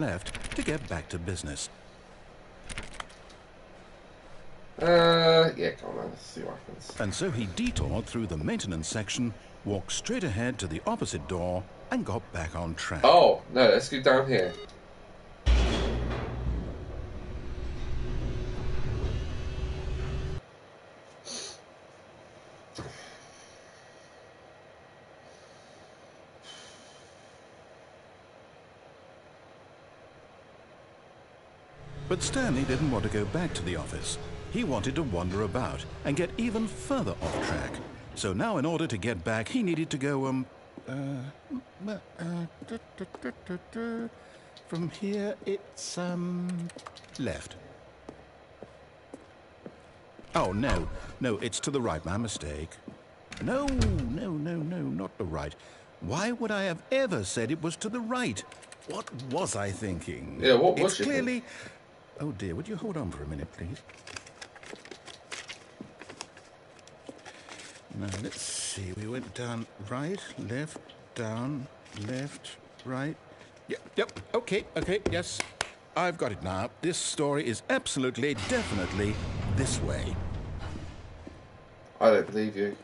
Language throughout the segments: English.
left to get back to business. Uh, yeah, come on, let's see what happens. And so he detoured through the maintenance section, walked straight ahead to the opposite door, and got back on track. Oh, no, let's go down here. But Stanley didn't want to go back to the office. He wanted to wander about and get even further off track. So now, in order to get back, he needed to go, um, uh, uh, from here, it's, um, left. Oh, no, no, it's to the right, my mistake. No, no, no, no, not the right. Why would I have ever said it was to the right? What was I thinking? Yeah, what was it's clearly. Oh dear, would you hold on for a minute, please? Now, let's see. We went down right, left, down, left, right. Yep, yep. Okay, okay, yes. I've got it now. This story is absolutely, definitely this way. I don't believe you.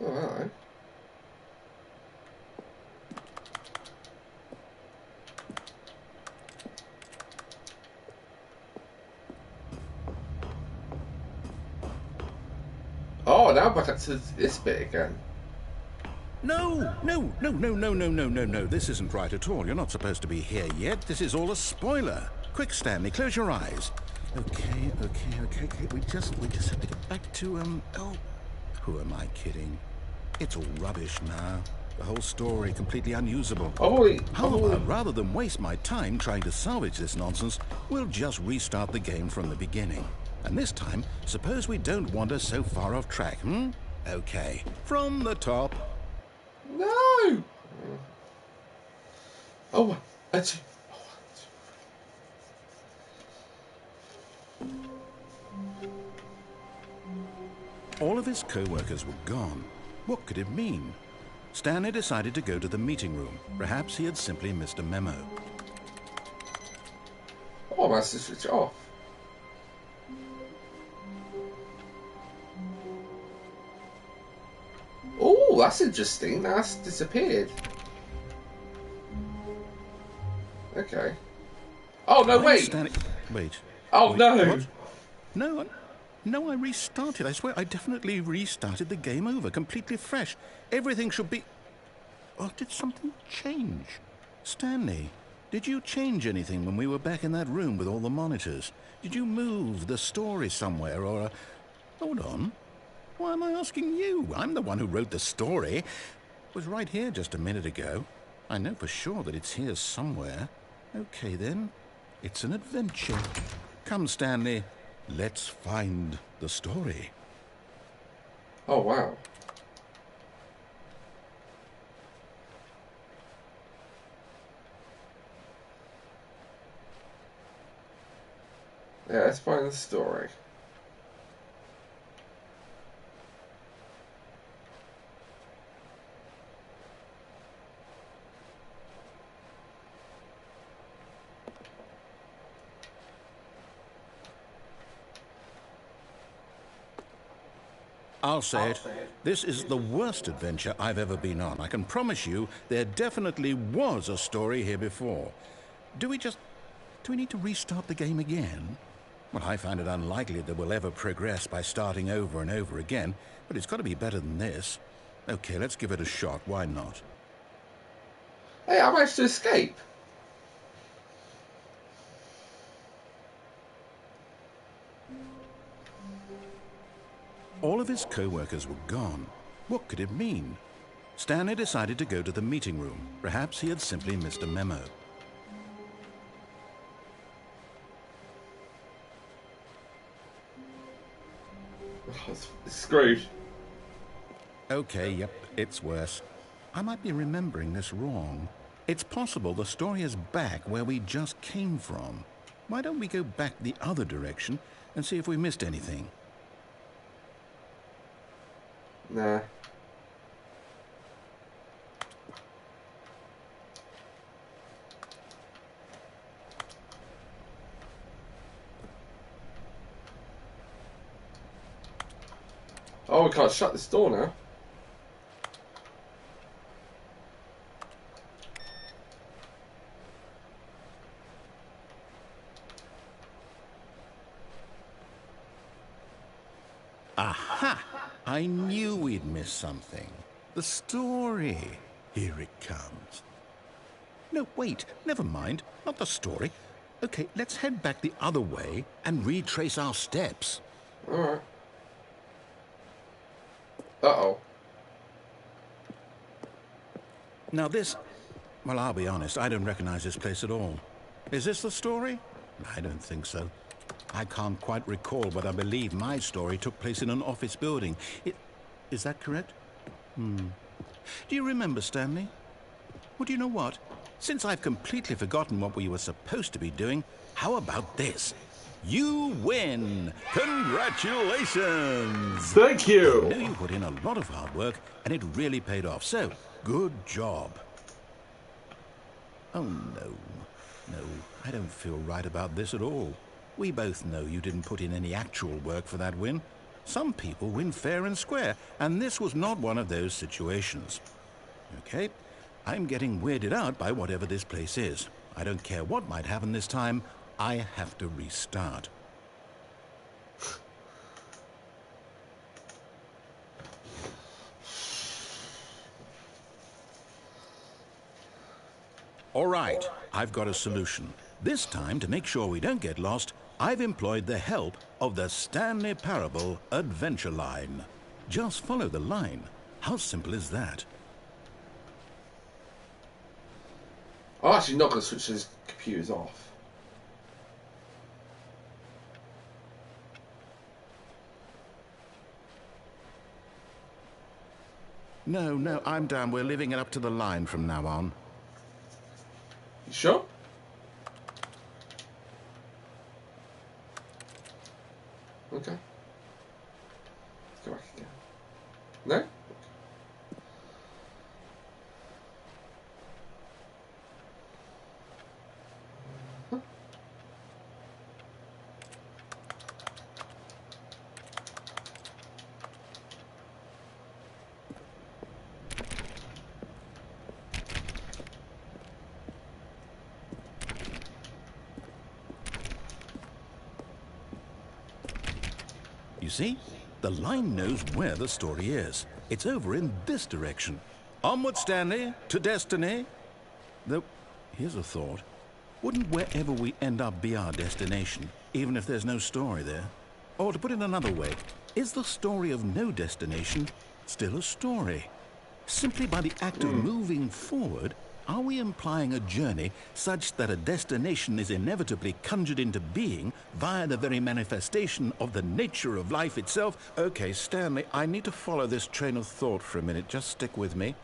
Oh, hello. Oh, now back up to this bit again. No, no, no, no, no, no, no, no, no. This isn't right at all. You're not supposed to be here yet. This is all a spoiler. Quick, Stanley, close your eyes. Okay, okay, okay, okay. We just, we just have to get back to um. Oh, who am I kidding? It's all rubbish now. The whole story completely unusable. I've already, How already, about rather than waste my time trying to salvage this nonsense, we'll just restart the game from the beginning. And this time, suppose we don't wander so far off track, hmm? Okay, from the top. No! Oh, that's. All of his co-workers were gone. What could it mean? Stanley decided to go to the meeting room. Perhaps he had simply missed a memo. Oh, I must switch it off. That's interesting. That's disappeared. Okay. Oh no! I'm Wait. Wait. Oh Wait, no! what? No, I- no, I restarted. I swear, I definitely restarted the game over, completely fresh. Everything should be. Or did something change? Stanley, did you change anything when we were back in that room with all the monitors? Did you move the story somewhere, or? Uh... Hold on. Why am I asking you? I'm the one who wrote the story. It was right here just a minute ago. I know for sure that it's here somewhere. Okay then, it's an adventure. Come, Stanley. Let's find the story. Oh wow. Yeah, let's find the story. I'll say it. This is the worst adventure I've ever been on. I can promise you there definitely was a story here before. Do we just. Do we need to restart the game again? Well, I find it unlikely that we'll ever progress by starting over and over again, but it's got to be better than this. Okay, let's give it a shot. Why not? Hey, I managed to escape. All of his co-workers were gone. What could it mean? Stanley decided to go to the meeting room. Perhaps he had simply missed a memo. Oh, it's, screwed. Okay, yep, it's worse. I might be remembering this wrong. It's possible the story is back where we just came from. Why don't we go back the other direction and see if we missed anything. Nah. Oh, we can't shut this door now. Aha! I knew we'd miss something. The story. Here it comes. No, wait, never mind. Not the story. Okay, let's head back the other way and retrace our steps. Alright. Uh-oh. Now, this. Well, I'll be honest, I don't recognize this place at all. Is this the story? I don't think so. I can't quite recall, but I believe my story took place in an office building. It, is that correct? Hmm. Do you remember, Stanley? Well, do you know what? Since I've completely forgotten what we were supposed to be doing, how about this? You win! Congratulations! Thank you! I know you put in a lot of hard work, and it really paid off. So, good job. Oh, no. No, I don't feel right about this at all. We both know you didn't put in any actual work for that win. Some people win fair and square, and this was not one of those situations. Okay, I'm getting weirded out by whatever this place is. I don't care what might happen this time, I have to restart. All right, I've got a solution. This time, to make sure we don't get lost, I've employed the help of the Stanley Parable Adventure Line. Just follow the line. How simple is that? I'm actually not going to switch those computers off. No, no, I'm down. We're leaving it up to the line from now on. You sure? Okay. Let's go see? The line knows where the story is. It's over in this direction. Onward, Stanley, to destiny. Though, here's a thought. Wouldn't wherever we end up be our destination, even if there's no story there? Or to put it another way, is the story of no destination still a story? Simply by the act of hmm. moving forward, are we implying a journey such that a destination is inevitably conjured into being via the very manifestation of the nature of life itself? Okay, Stanley, I need to follow this train of thought for a minute. Just stick with me.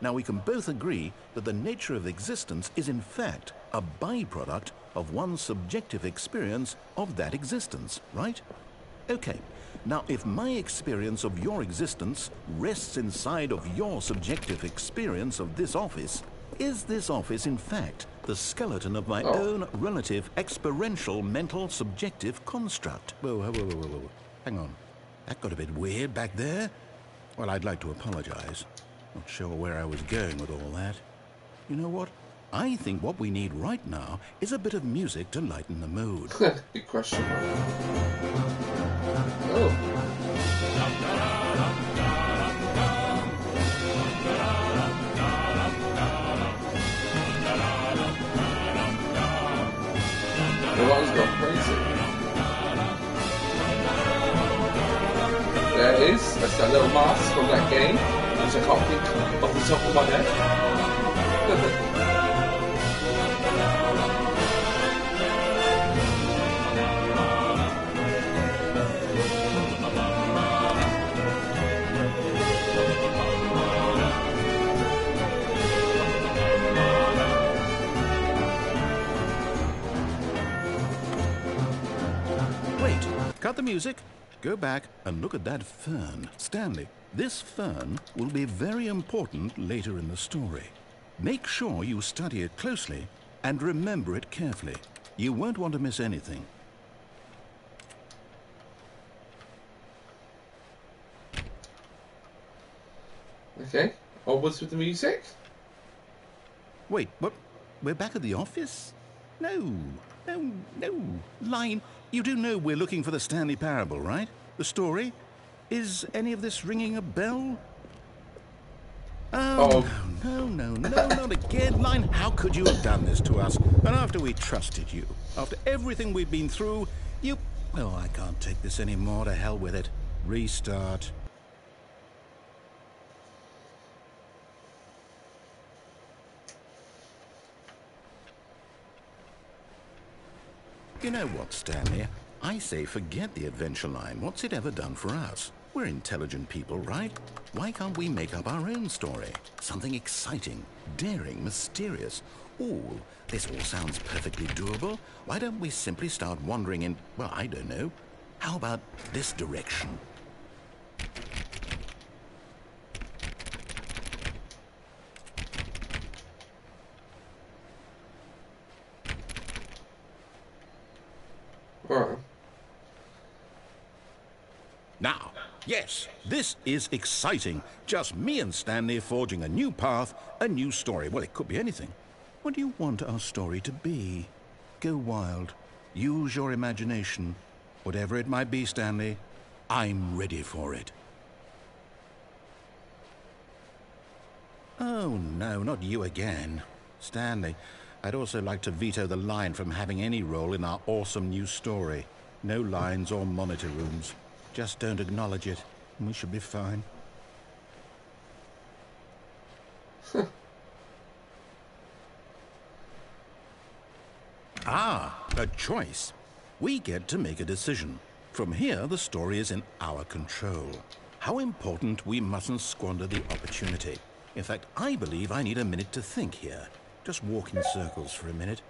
Now, we can both agree that the nature of existence is, in fact, a byproduct of one's subjective experience of that existence, right? Okay. Now, if my experience of your existence rests inside of your subjective experience of this office, is this office, in fact, the skeleton of my Oh. own relative experiential mental subjective construct? Whoa, whoa, whoa, whoa, whoa. Hang on. That got a bit weird back there. Well, I'd like to apologize. Not sure where I was going with all that. You know what? I think what we need right now is a bit of music to lighten the mood. Good question. Oh. Crazy. There it is. That's that little mask from that game, which I can't think off the top of my head. Wait, the music. Go back and look at that fern. Stanley, this fern will be very important later in the story. Make sure you study it closely and remember it carefully. You won't want to miss anything. Okay, onwards with the music. Wait, what? We're back at the office? No, no, no. Line, you do know we're looking for the Stanley Parable, right? The story? Is any of this ringing a bell? Oh, Oh. no, no, no, no, not again. Line, how could you have done this to us? And after we trusted you, after everything we've been through, you... Oh, I can't take this anymore. To hell with it. Restart. You know what, Stanley? I say forget the adventure line. What's it ever done for us? We're intelligent people, right? Why can't we make up our own story? Something exciting, daring, mysterious. Ooh, this all sounds perfectly doable. Why don't we simply start wandering in, well, I don't know. How about this direction? Now, yes, this is exciting. Just me and Stanley forging a new path, a new story. Well, it could be anything. What do you want our story to be? Go wild. Use your imagination. Whatever it might be, Stanley, I'm ready for it. Oh, no, not you again. Stanley, I'd also like to veto the line from having any role in our awesome new story. No lines or monitor rooms. Just don't acknowledge it, and we should be fine. ah, a choice. We get to make a decision. From here, the story is in our control. How important we mustn't squander the opportunity. In fact, I believe I need a minute to think here. Just walk in circles for a minute.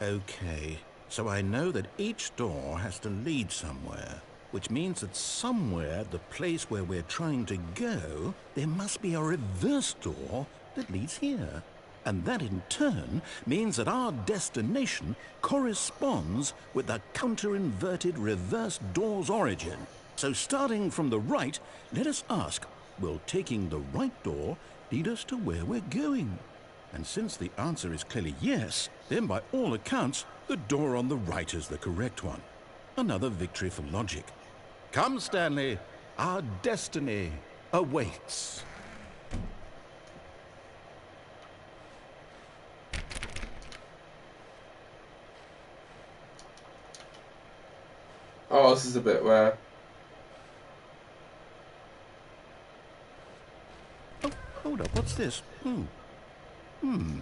Okay, so I know that each door has to lead somewhere, which means that somewhere, the place where we're trying to go, there must be a reverse door that leads here. And that in turn means that our destination corresponds with the counter-inverted reverse door's origin. So starting from the right, let us ask, will taking the right door lead us to where we're going? And since the answer is clearly yes, then by all accounts, the door on the right is the correct one. Another victory for logic. Come, Stanley, our destiny awaits. Oh, this is a bit where. Oh, hold up, what's this? Hmm. Hmm.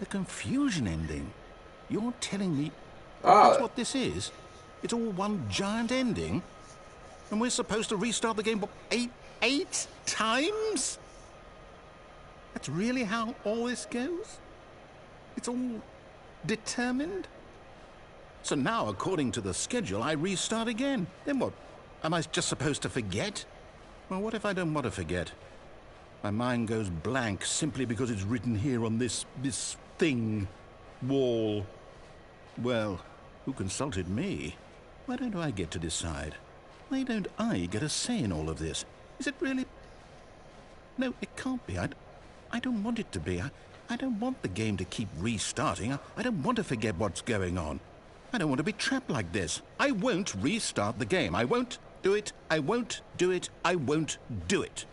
The confusion ending. You're telling me Ah, that's what this is? It's all one giant ending? And we're supposed to restart the game eight eight times? That's really how all this goes? It's all determined? So now, according to the schedule, I restart again. Then what? Am I just supposed to forget? Well, what if I don't want to forget? My mind goes blank simply because it's written here on this this thing wall. Well, who consulted me? Why don't I get to decide? Why don't I get a say in all of this? Is it really? No, it can't be. I, I don't want it to be. I, I don't want the game to keep restarting. I, I don't want to forget what's going on. I don't want to be trapped like this. I won't restart the game. I won't do it. I won't do it. I won't do it.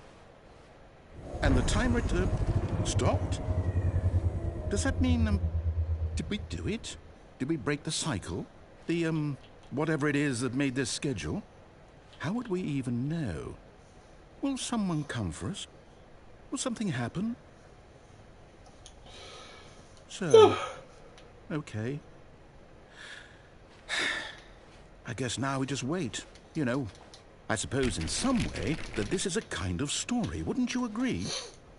And the timer uh, stopped? Does that mean, um, did we do it? Did we break the cycle? The, um, whatever it is that made this schedule? How would we even know? Will someone come for us? Will something happen? So, okay. I guess now we just wait. You know, I suppose in some way that this is a kind of story. Wouldn't you agree?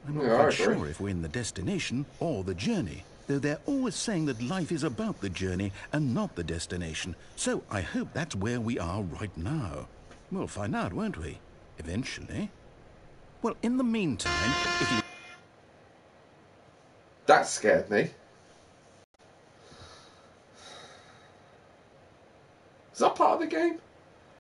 I'm not Yeah, quite sure if we're in the destination or the journey. though they're always saying that life is about the journey and not the destination. So I hope that's where we are right now. We'll find out, won't we? Eventually. Well, in the meantime, if you... That scared me. Is that part of the game?